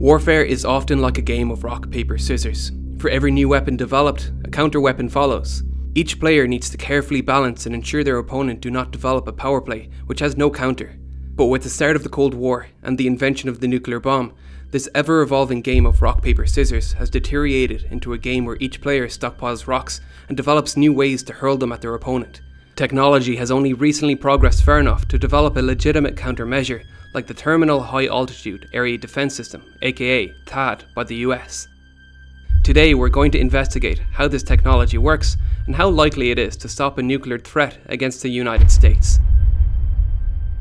Warfare is often like a game of rock, paper, scissors. For every new weapon developed, a counter weapon follows. Each player needs to carefully balance and ensure their opponent do not develop a power play which has no counter. But with the start of the Cold War and the invention of the nuclear bomb, this ever evolving game of rock, paper, scissors has deteriorated into a game where each player stockpiles rocks and develops new ways to hurl them at their opponent. Technology has only recently progressed far enough to develop a legitimate countermeasure like the Terminal High Altitude Area Defense System, aka THAAD, by the US. Today we're going to investigate how this technology works and how likely it is to stop a nuclear threat against the United States.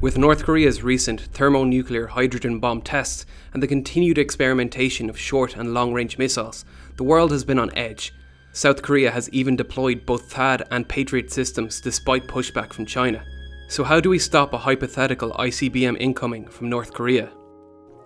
With North Korea's recent thermonuclear hydrogen bomb tests and the continued experimentation of short and long range missiles, the world has been on edge. South Korea has even deployed both THAAD and Patriot systems despite pushback from China. So, how do we stop a hypothetical ICBM incoming from North Korea?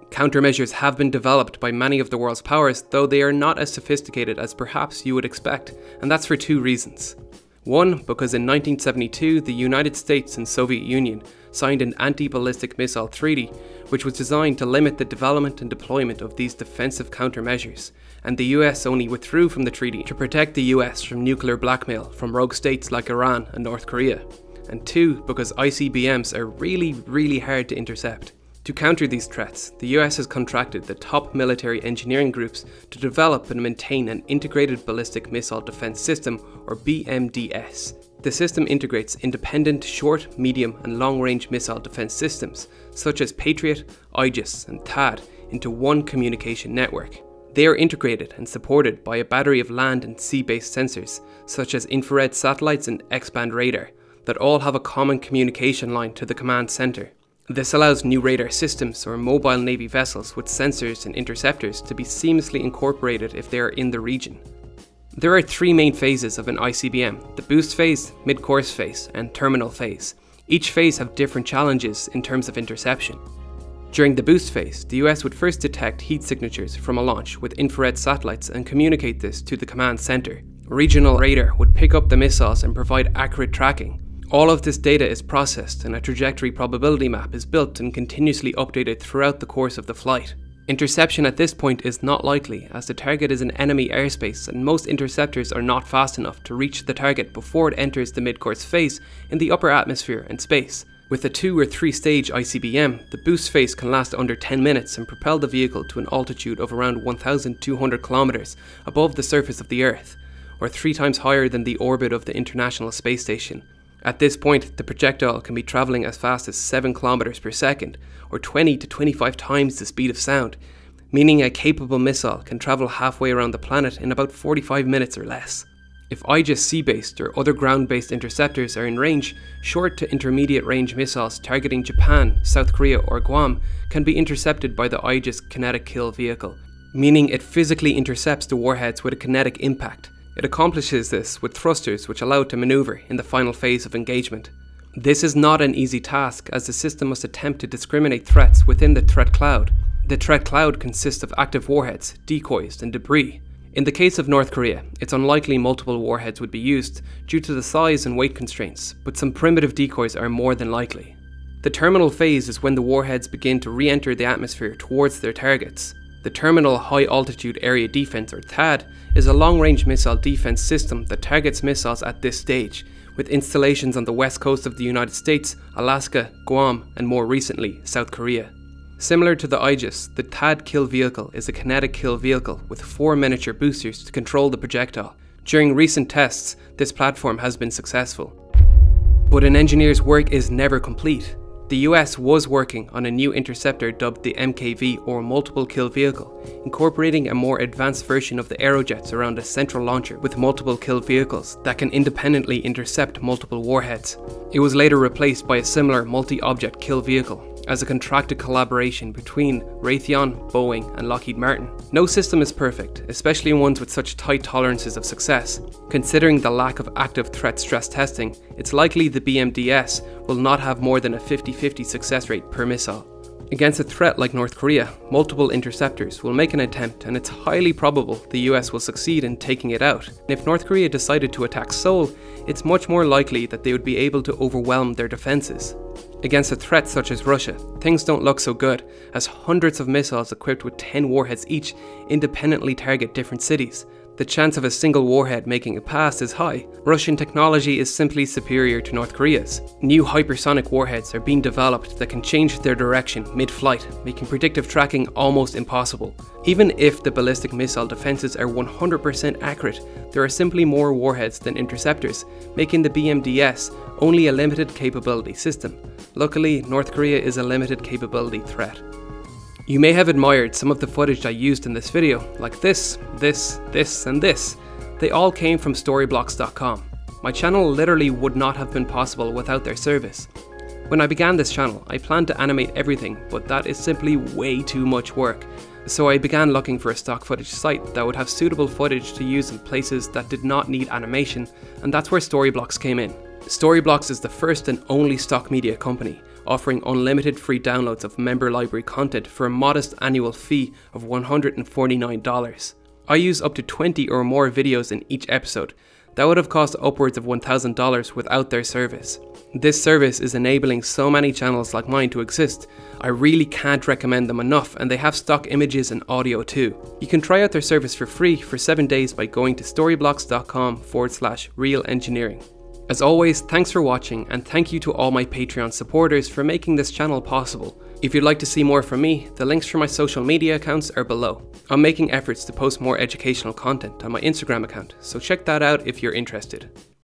Countermeasures have been developed by many of the world's powers, though they are not as sophisticated as perhaps you would expect, and that's for two reasons. One, because in 1972 the United States and Soviet Union signed an anti ballistic missile treaty, which was designed to limit the development and deployment of these defensive countermeasures, and the US only withdrew from the treaty to protect the US from nuclear blackmail from rogue states like Iran and North Korea and two, because ICBMs are really, really hard to intercept. To counter these threats, the US has contracted the top military engineering groups to develop and maintain an Integrated Ballistic Missile Defense System, or BMDS. The system integrates independent short, medium, and long range missile defense systems, such as Patriot, Aegis, and THAAD, into one communication network. They are integrated and supported by a battery of land and sea based sensors, such as infrared satellites and X band radar, that all have a common communication line to the command centre. This allows new radar systems or mobile Navy vessels with sensors and interceptors to be seamlessly incorporated if they are in the region. There are three main phases of an ICBM the boost phase, mid course phase, and terminal phase. Each phase have different challenges in terms of interception. During the boost phase, the US would first detect heat signatures from a launch with infrared satellites and communicate this to the command centre. Regional radar would pick up the missiles and provide accurate tracking, all of this data is processed and a trajectory probability map is built and continuously updated throughout the course of the flight. Interception at this point is not likely as the target is in enemy airspace and most interceptors are not fast enough to reach the target before it enters the mid-course phase in the upper atmosphere and space. With a 2 or 3 stage ICBM, the boost phase can last under 10 minutes and propel the vehicle to an altitude of around 1,200 kilometers above the surface of the Earth, or 3 times higher than the orbit of the International Space Station. At this point, the projectile can be travelling as fast as 7 km per second, or 20 to 25 times the speed of sound, meaning a capable missile can travel halfway around the planet in about 45 minutes or less. If Aegis sea based or other ground based interceptors are in range, short to intermediate range missiles targeting Japan, South Korea, or Guam can be intercepted by the Aegis kinetic kill vehicle, meaning it physically intercepts the warheads with a kinetic impact, it accomplishes this with thrusters which allow it to maneuver in the final phase of engagement. This is not an easy task as the system must attempt to discriminate threats within the threat cloud. The threat cloud consists of active warheads, decoys, and debris. In the case of North Korea, it's unlikely multiple warheads would be used due to the size and weight constraints, but some primitive decoys are more than likely. The terminal phase is when the warheads begin to re enter the atmosphere towards their targets. The Terminal High Altitude Area Defense, or THAAD, is a long range missile defense system that targets missiles at this stage, with installations on the west coast of the United States, Alaska, Guam, and more recently, South Korea. Similar to the Aegis, the THAAD kill vehicle is a kinetic kill vehicle with four miniature boosters to control the projectile. During recent tests, this platform has been successful. But an engineer's work is never complete. The US was working on a new interceptor dubbed the MKV or Multiple Kill Vehicle, incorporating a more advanced version of the Aerojets around a central launcher with multiple kill vehicles that can independently intercept multiple warheads. It was later replaced by a similar multi object kill vehicle, as a contracted collaboration between Raytheon, Boeing, and Lockheed Martin. No system is perfect, especially in ones with such tight tolerances of success. Considering the lack of active threat stress testing, it's likely the BMDS will not have more than a 50 50 success rate per missile. Against a threat like North Korea, multiple interceptors will make an attempt, and it's highly probable the US will succeed in taking it out. And if North Korea decided to attack Seoul, it's much more likely that they would be able to overwhelm their defences. Against a threat such as Russia, things don't look so good, as hundreds of missiles equipped with 10 warheads each independently target different cities, the chance of a single warhead making it past is high. Russian technology is simply superior to North Korea's. New hypersonic warheads are being developed that can change their direction mid flight, making predictive tracking almost impossible. Even if the ballistic missile defences are 100% accurate, there are simply more warheads than interceptors, making the BMDS only a limited capability system. Luckily, North Korea is a limited capability threat. You may have admired some of the footage I used in this video, like this, this, this, and this. They all came from Storyblocks.com. My channel literally would not have been possible without their service. When I began this channel, I planned to animate everything, but that is simply way too much work. So I began looking for a stock footage site that would have suitable footage to use in places that did not need animation, and that's where Storyblocks came in. Storyblocks is the first and only stock media company, offering unlimited free downloads of member library content for a modest annual fee of $149. I use up to 20 or more videos in each episode. That would have cost upwards of $1,000 without their service. This service is enabling so many channels like mine to exist. I really can't recommend them enough, and they have stock images and audio too. You can try out their service for free for 7 days by going to storyblocks.com forward slash real engineering. As always, thanks for watching and thank you to all my Patreon supporters for making this channel possible. If you'd like to see more from me, the links for my social media accounts are below. I'm making efforts to post more educational content on my Instagram account, so check that out if you're interested.